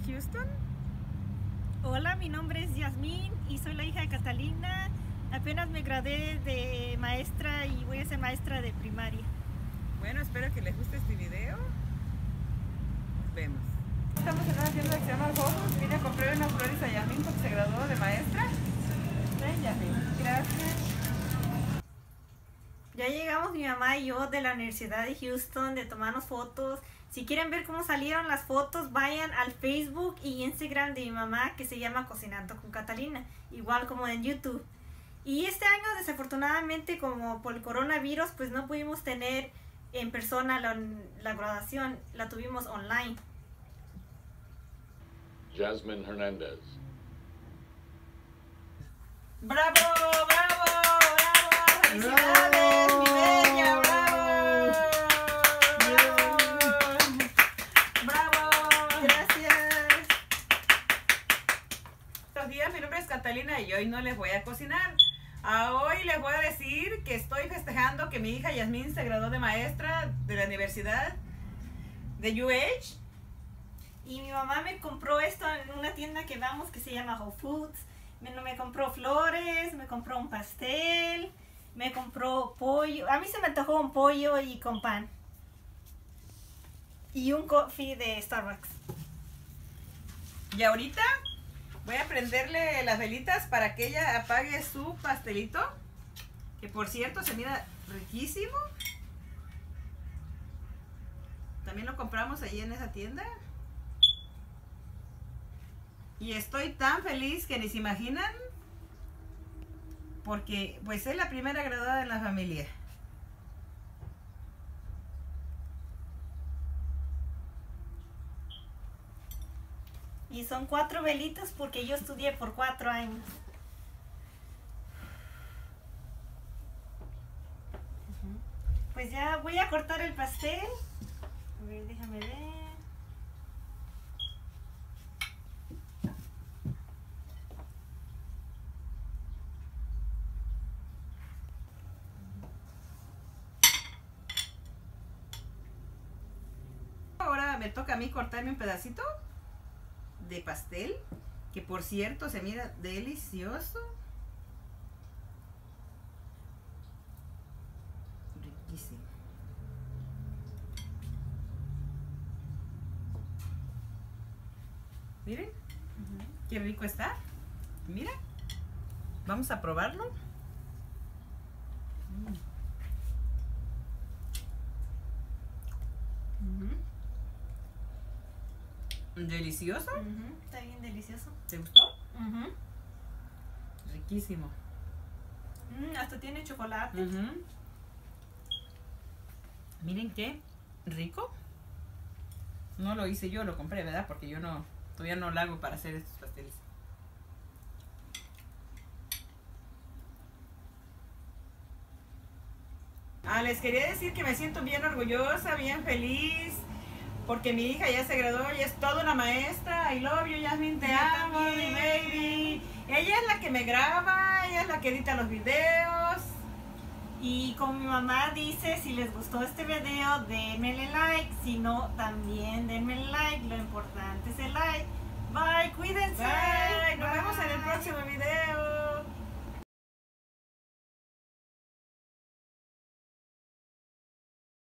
de Houston? Hola, mi nombre es Yasmín y soy la hija de Catalina. Apenas me gradué de maestra y voy a ser maestra de primaria. Bueno, espero que les guste este video. Nos vemos. Estamos en una tienda que se llama Focus. Vine a comprar unas flores a Yasmín porque se graduó de maestra. Ya llegamos mi mamá y yo de la Universidad de Houston de tomarnos fotos. Si quieren ver cómo salieron las fotos, vayan al Facebook y Instagram de mi mamá que se llama Cocinando con Catalina, igual como en YouTube. Y este año desafortunadamente como por el coronavirus pues no pudimos tener en persona la, la graduación, la tuvimos online. Jasmine Hernandez. ¡Bravo! ¡Bravo! ¡Bravo! ¡Felicidades, mi bella! ¡Bravo! ¡Bravo! ¡Bravo! Gracias. Buenos días, mi nombre es Y hoy no les voy a cocinar. Hoy les voy a decir que estoy festejando que mi hija Yasmín se graduó de maestra de la universidad de UH. Y mi mamá me compró esto en una tienda que vamos que se llama Whole Foods. Me, me compró flores, me compró un pastel, me compró pollo. A mí se me antojó un pollo y con pan. Y un coffee de Starbucks. Y ahorita voy a prenderle las velitas para que ella apague su pastelito. Que por cierto se mira riquísimo. También lo compramos allí en esa tienda. Y estoy tan feliz que ni se imaginan. Porque pues es la primera graduada en la familia. Y son cuatro velitas porque yo estudié por cuatro años. Pues ya voy a cortar el pastel. A ver, déjame ver. Ahora me toca a mí cortarme un pedacito de pastel, que por cierto se mira delicioso. Riquísimo. Miren, qué rico está. Mira, vamos a probarlo. Delicioso. Está bien delicioso. ¿Te gustó? Riquísimo. Mm, hasta tiene chocolate. Miren qué rico. No lo hice yo, lo compré, ¿verdad? Porque yo no, todavía no lo hago para hacer estos pasteles. Ah, les quería decir que me siento bien orgullosa, bien feliz, porque mi hija ya se graduó y es toda una maestra. I love you, Yasmin, te amo, mi baby. Ella es la que me graba, ella es la que edita los videos. Y como mi mamá dice, si les gustó este video, denmele like. Si no, también denme like. Lo importante es el like. Bye, cuídense. Bye, nos vemos en el.